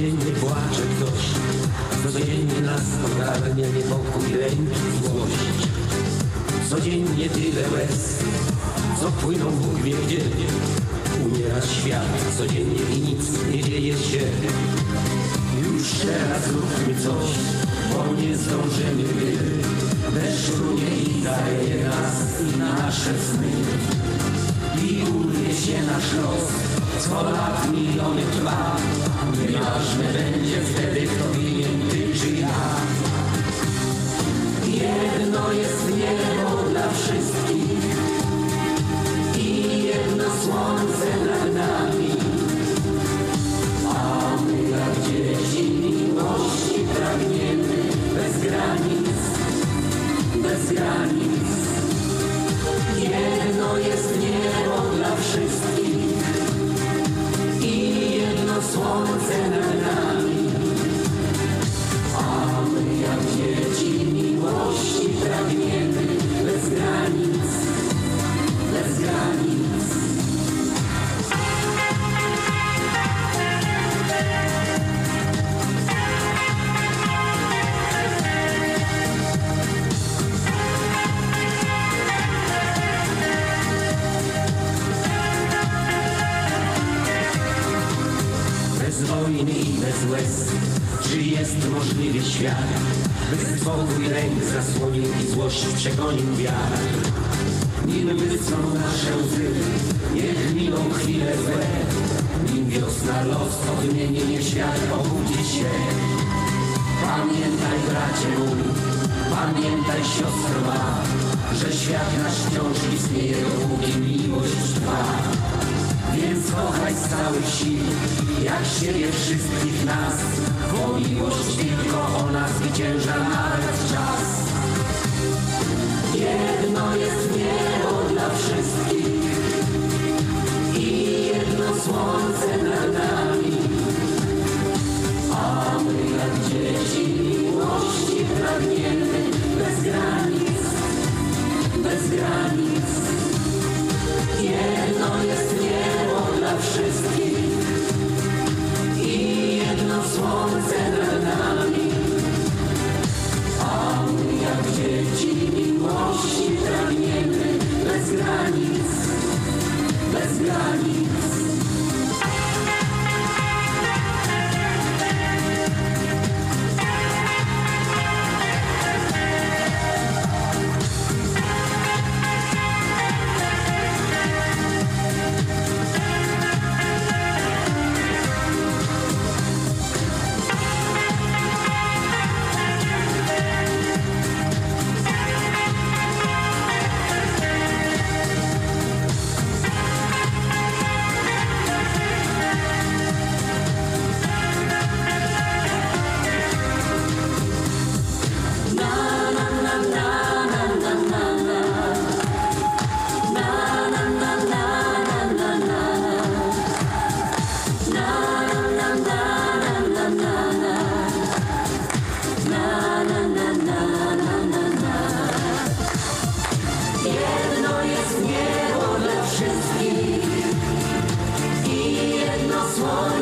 Codziennie płacze ktoś, codziennie nas ogarnia niepokój, lęk i złość. Codziennie tyle łez, co płyną Bóg wie gdzie. Umiera świat codziennie i nic nie dzieje się. Już teraz zróbmy coś, bo nie zdążymy gdy deszcz runie i daje nas i nasze sny. I urwie się nasz los, co lat miliony trwa. Nieważne będzie wtedy, kto winien, ty czy ja. Jedno jest niebo dla wszystkich i jedno słońce nad nami. A my jak dzieci miłości pragniemy bez granic, bez granic. Łez, czy jest możliwy świat? By spokój lęk zasłonił i złość przegonił wiatr. Nim wyschną nasze łzy, niech miną chwile złe. Nim wiosna los odmieni, świat obudzi się. Pamiętaj bracie mój, pamiętaj siostro ma, że świat nasz wciąż istnieje, dopóki miłość trwa. Kochaj z sił, jak siebie wszystkich nas, bo miłość tylko ona zwycięża nawet for